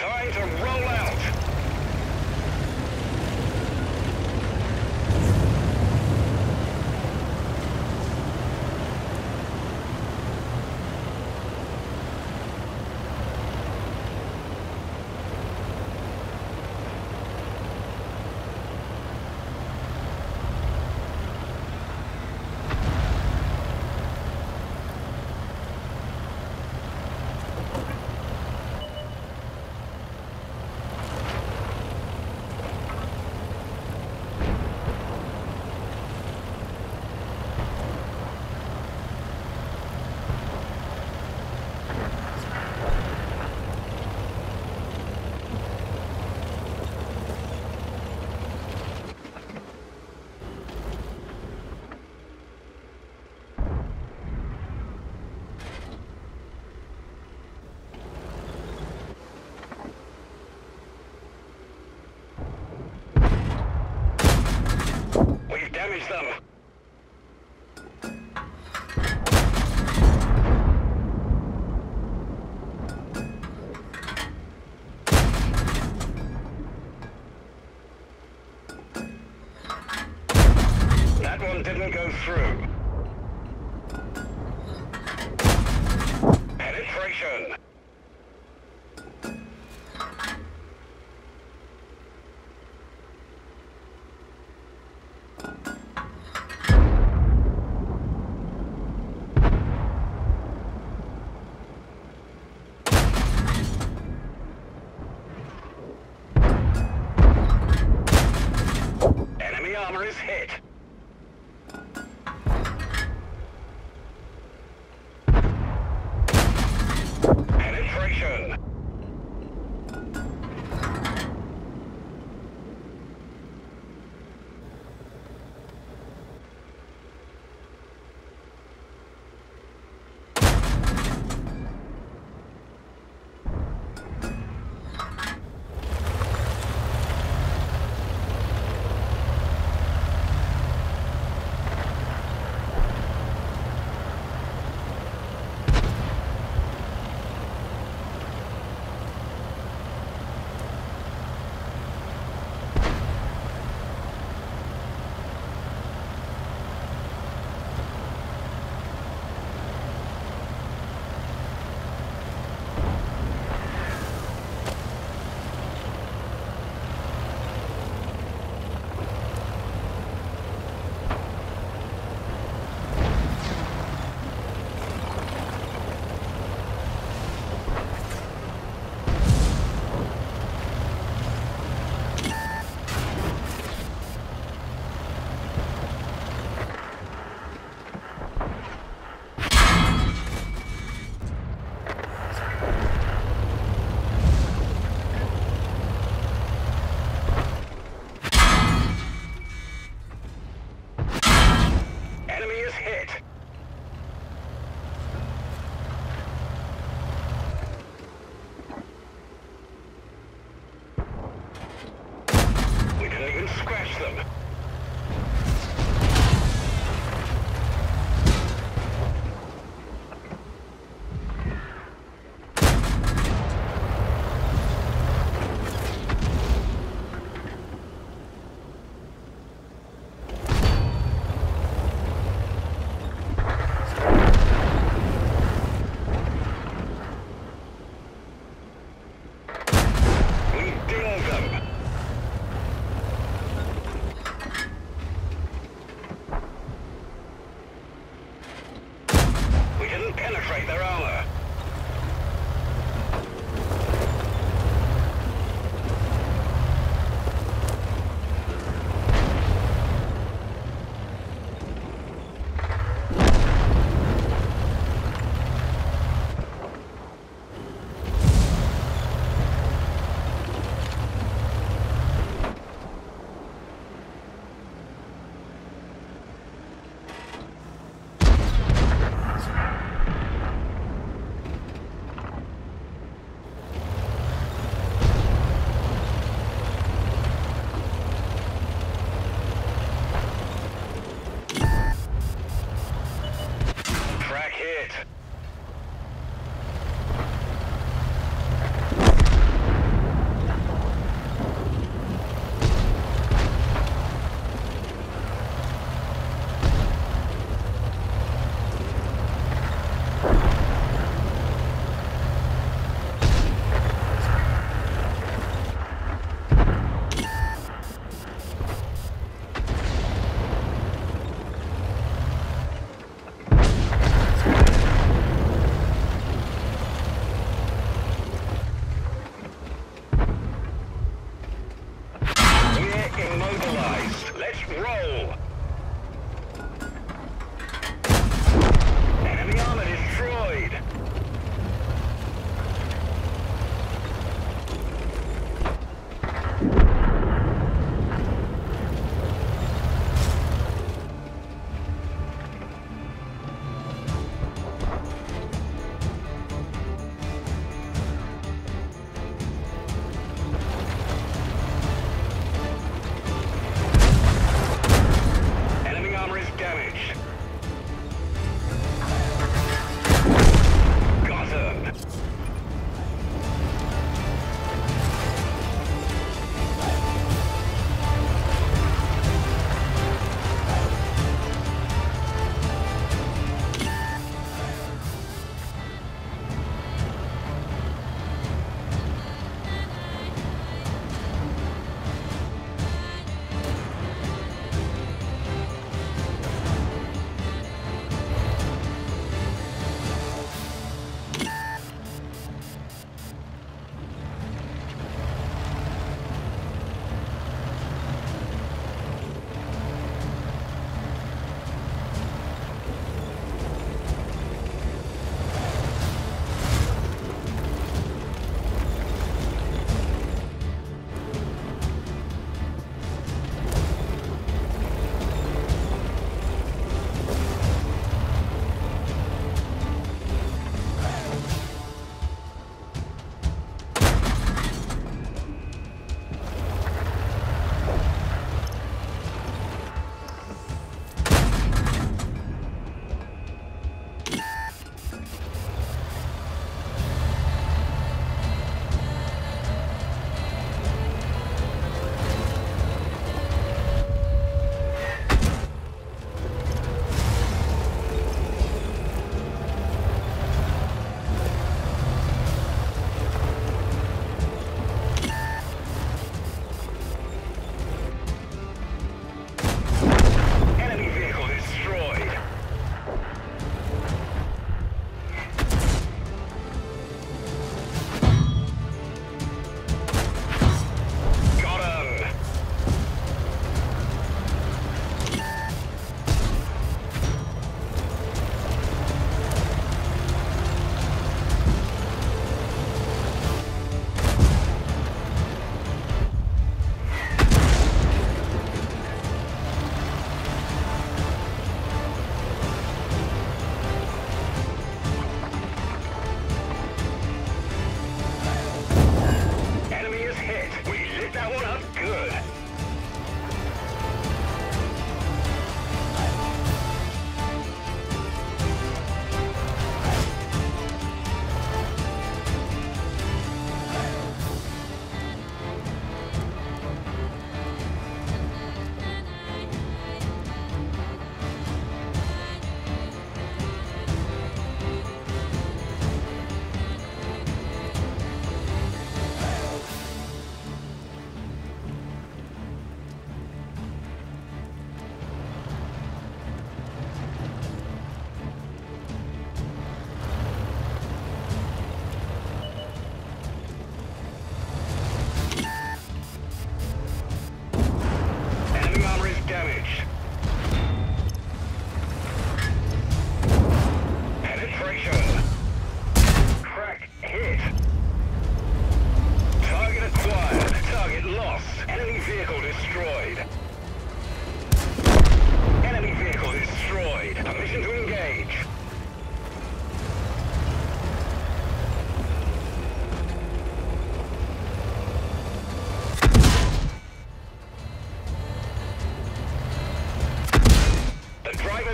Time to roll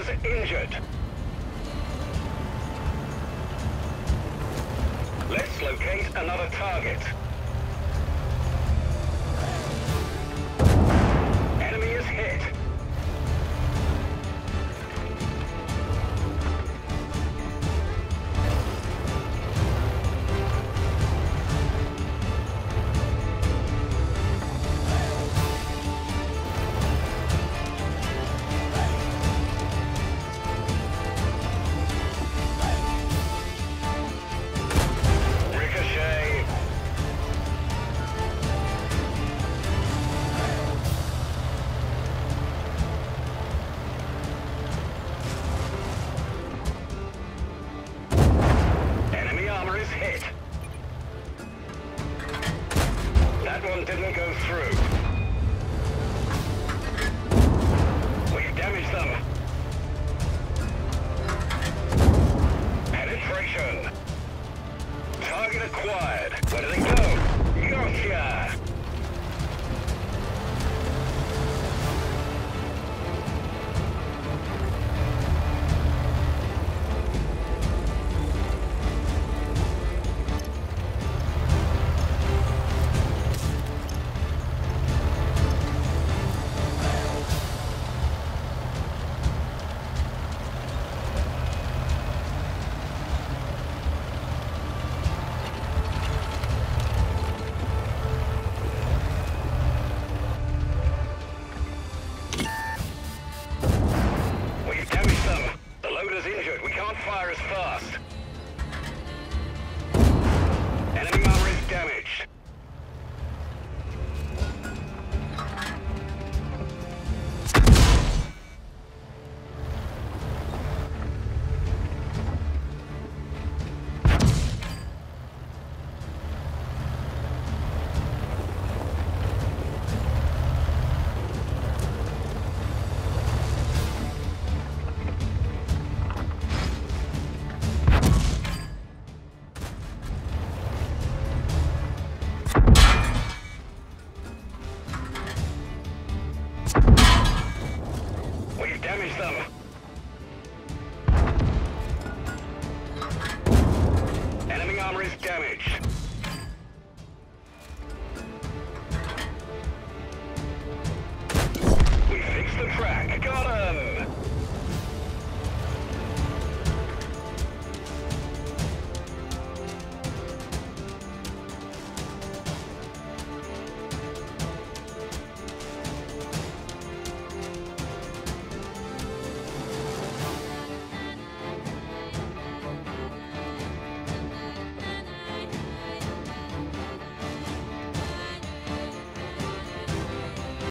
injured. Let's locate another target.